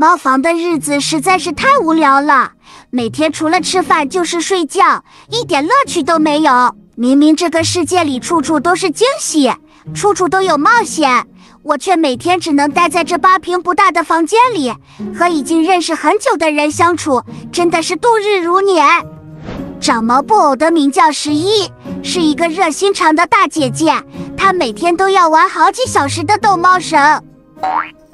猫房的日子实在是太无聊了，每天除了吃饭就是睡觉，一点乐趣都没有。明明这个世界里处处都是惊喜，处处都有冒险，我却每天只能待在这八平不大的房间里，和已经认识很久的人相处，真的是度日如年。长毛布偶的名叫十一，是一个热心肠的大姐姐，她每天都要玩好几小时的逗猫绳。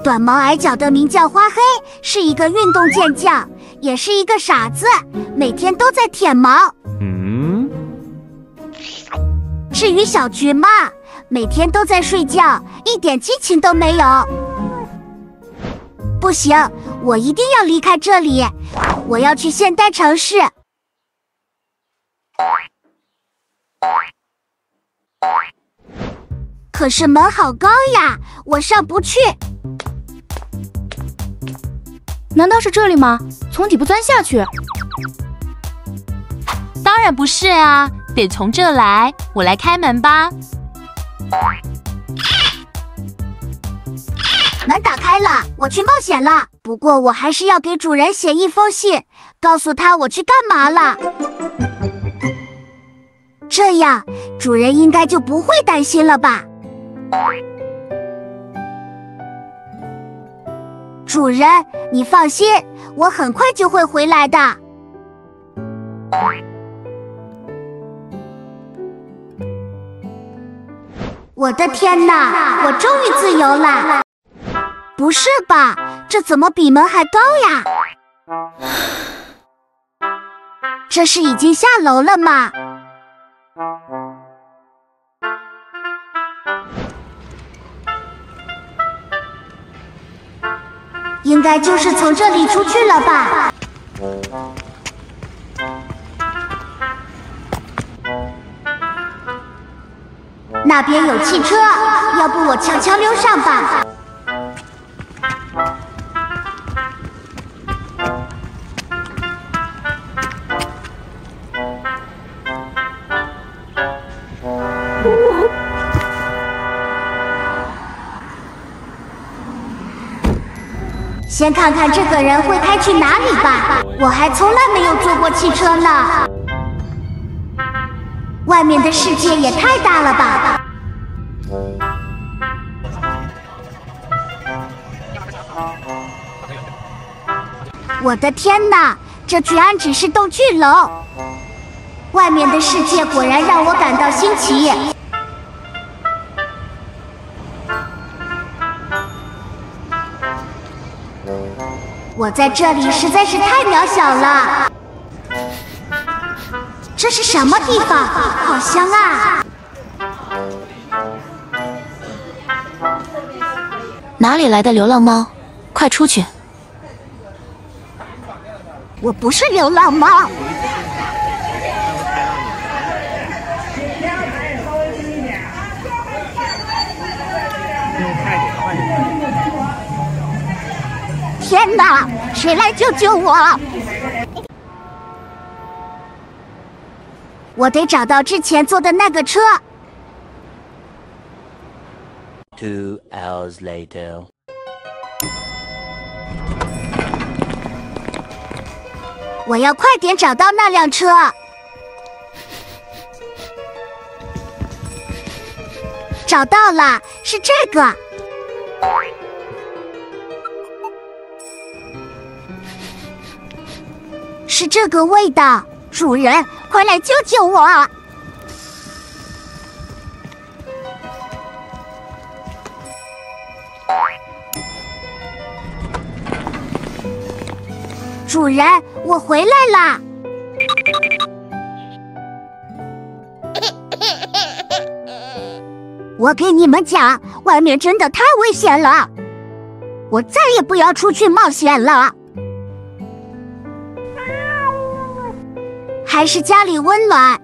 短毛矮脚的名叫花黑，是一个运动健将，也是一个傻子，每天都在舔毛。嗯。至于小橘嘛，每天都在睡觉，一点激情都没有。不行，我一定要离开这里，我要去现代城市。可是门好高呀，我上不去。难道是这里吗？从底部钻下去？当然不是啊，得从这来。我来开门吧。门打开了，我去冒险了。不过我还是要给主人写一封信，告诉他我去干嘛了。这样，主人应该就不会担心了吧？主人，你放心，我很快就会回来的。我的天哪，我终于自由了！不是吧？这怎么比门还高呀？这是已经下楼了吗？应该就是从这里出去了吧？那边有汽车，要不我悄悄溜上吧。先看看这个人会开去哪里吧，我还从来没有坐过汽车呢。外面的世界也太大了吧！我的天哪，这居然只是栋巨楼！外面的世界果然让我感到新奇。我在这里实在是太渺小了。这是什么地方？好香啊！哪里来的流浪猫？快出去！我不是流浪猫。天哪！谁来救救我？我得找到之前坐的那个车。Two hours later，我要快点找到那辆车。找到了，是这个。是这个味道，主人，快来救救我！主人，我回来啦！我给你们讲，外面真的太危险了，我再也不要出去冒险了。还是家里温暖，